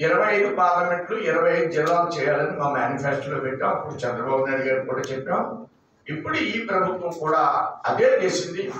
ఇరవై ఐదు పార్లమెంట్లు ఇరవై ఐదు జిల్లాలు చేయాలని మా మేనిఫెస్టోలో పెట్టాం. అప్పుడు చంద్రబాబు నాయుడు గారు కూడా చెప్పాం. ఇప్పుడు ఈ ప్రభుత్వం కూడా అదే చేసింది.